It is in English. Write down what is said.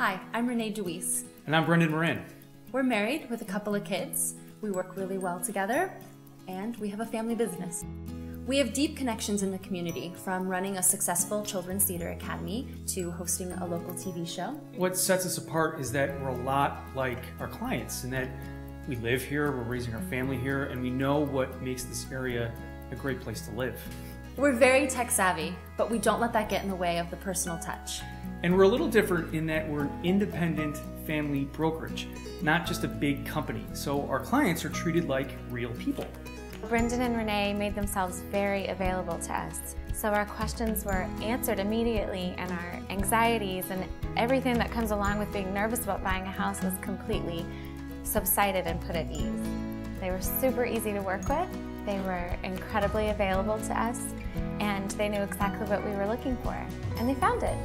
Hi, I'm Renee DeWeese. And I'm Brendan Moran. We're married with a couple of kids. We work really well together, and we have a family business. We have deep connections in the community, from running a successful children's theater academy to hosting a local TV show. What sets us apart is that we're a lot like our clients, in that we live here, we're raising our family here, and we know what makes this area a great place to live. We're very tech savvy, but we don't let that get in the way of the personal touch. And we're a little different in that we're an independent family brokerage, not just a big company. So our clients are treated like real people. Brendan and Renee made themselves very available to us. So our questions were answered immediately and our anxieties and everything that comes along with being nervous about buying a house was completely subsided and put at ease. They were super easy to work with, they were incredibly available to us, and they knew exactly what we were looking for. And they found it.